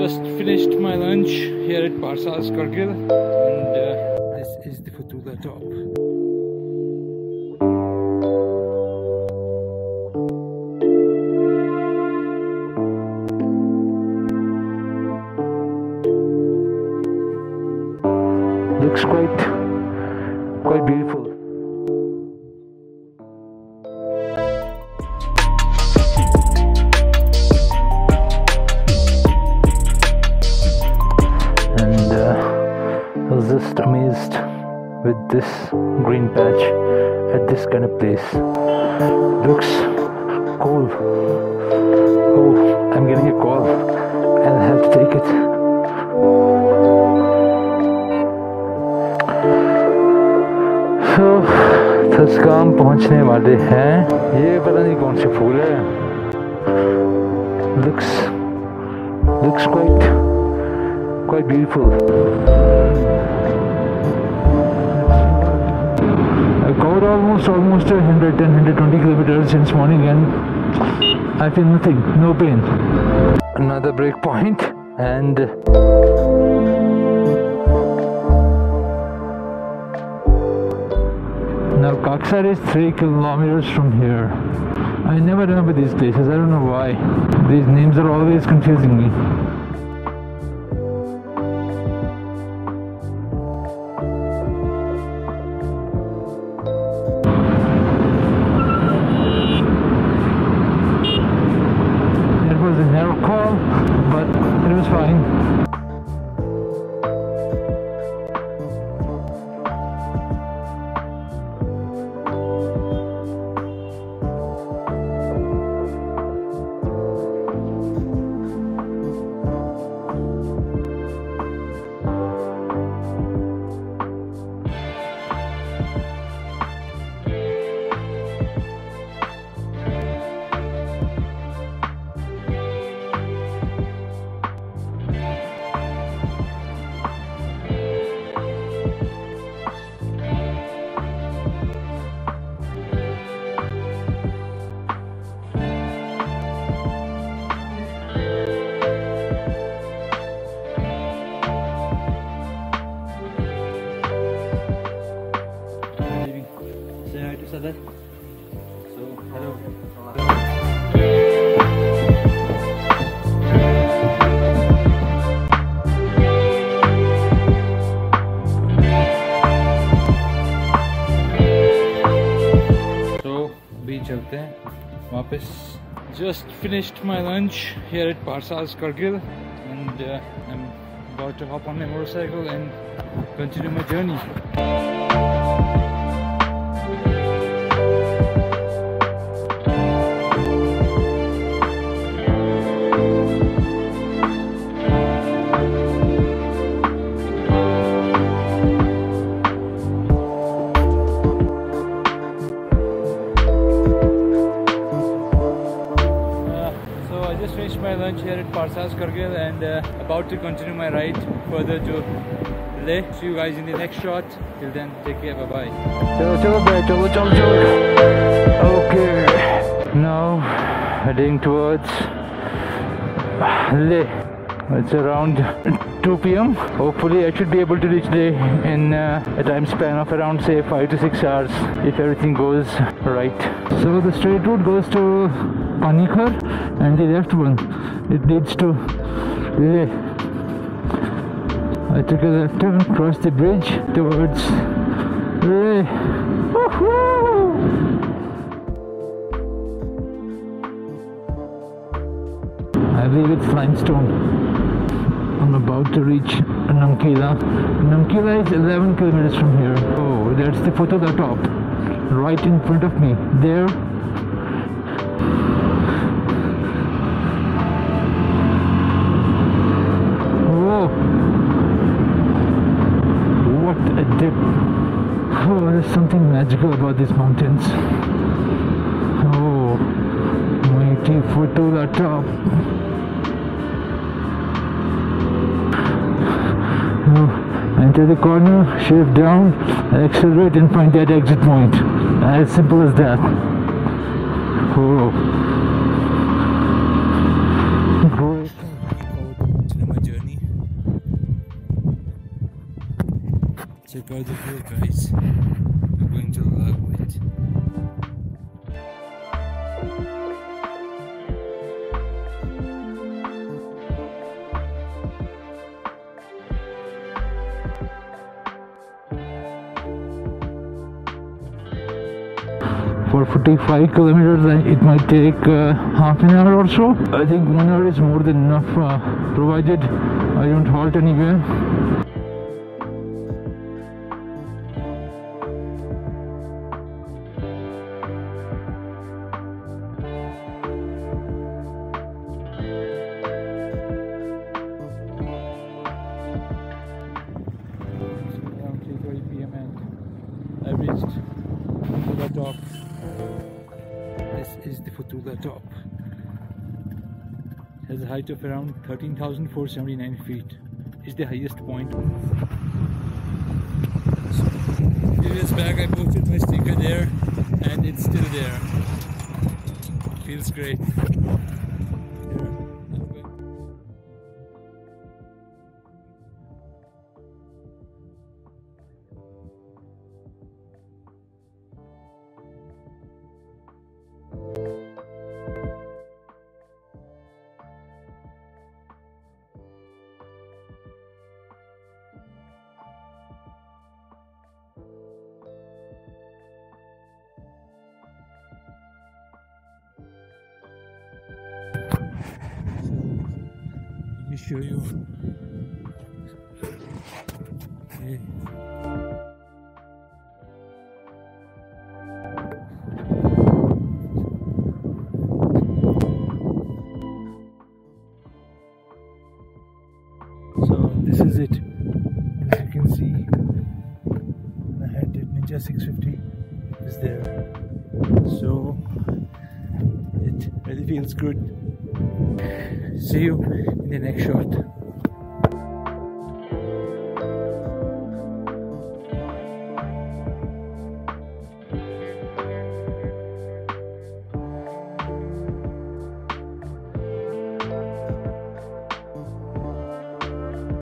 just finished my lunch here at Parsas Kargil and uh, this is the Fatula top. looks quite quite beautiful with this green patch at this kind of place looks cool oh I'm getting a call and I have to take it तो थसकाम पहुंचने वाले हैं ये पता नहीं कौन से फूल है looks looks quite quite beautiful Almost almost 110 120 kilometers since morning and I feel nothing no pain another break point and Now Kaksar is 3 kilometers from here. I never remember these places, I don't know why. These names are always confusing me. Sadar. So, hello. So, अभी चलते हैं वापस Just finished my lunch here at Parsas Kargil and uh, I'm about to hop on my motorcycle and continue my journey. Asaz Kargil and uh, about to continue my ride further to Leh. See you guys in the next shot. Till then, take care. Bye bye. Okay. Now heading towards Leh. It's around 2 p.m. Hopefully, I should be able to reach Leh in uh, a time span of around say 5 to 6 hours if everything goes right. So the straight route goes to Panikhar, and the left one it leads to Leh. I took a left turn, crossed the bridge towards Leh. I believe it's limestone. I'm about to reach Namkila. Namkila is 11 kilometers from here. Oh, that's the photo the top, right in front of me. There. magical about these mountains. Oh, mighty foot to the top. Oh, enter the corner, shift down, accelerate and find that exit point. As simple as that. Oh. Great. Check out the view guys. To love it. for 45 kilometers uh, it might take uh, half an hour or so i think one hour is more than enough uh, provided i don't halt anywhere Top. This is the Fatula top. It has a height of around 13,479 feet. It's the highest point. So, few years back I posted my sticker there and it's still there. Feels great. Show you. So this is it. As you can see, I had Ninja 650 is there. So it really feels good. See you in the next shot.